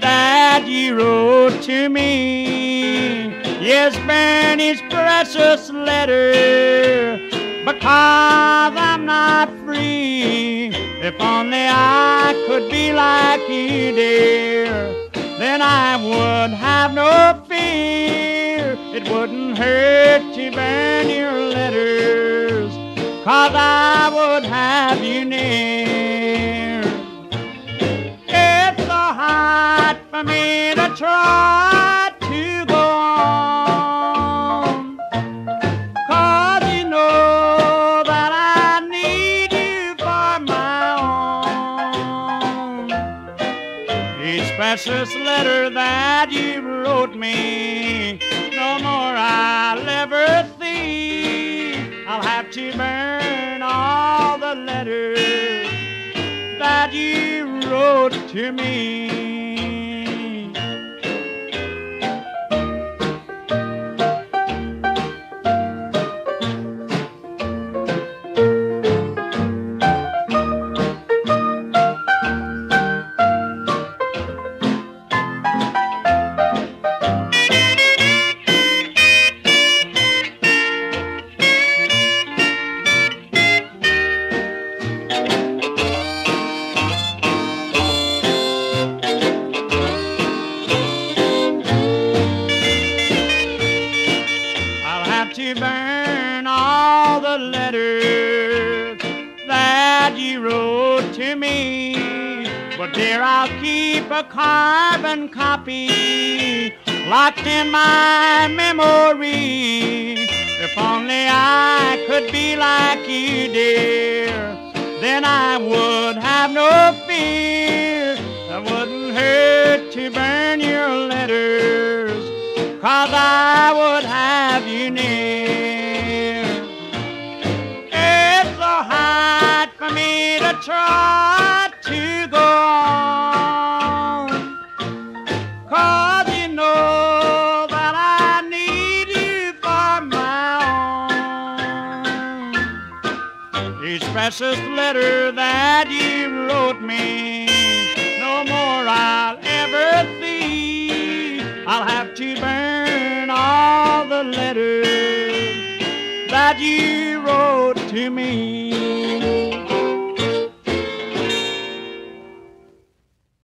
that you wrote to me. Yes, burn his precious letter because I'm not free. If only I could be like you, dear, then I would have no fear. It wouldn't hurt to burn your letters, cause I would have you near. Try to go on. Cause you know that I need you for my own. Each precious letter that you wrote me, no more I'll ever see. I'll have to burn all the letters that you wrote to me. Burn all the letters that you wrote to me. But dear, I'll keep a carbon copy locked in my memory. If only I could be like you, dear, then I would have no fear. I wouldn't hurt to burn your letters, cause I you near. It's so hard for me to try to go on. Cause you know that I need you for my own. Each precious letter that you wrote me, letters that you wrote to me.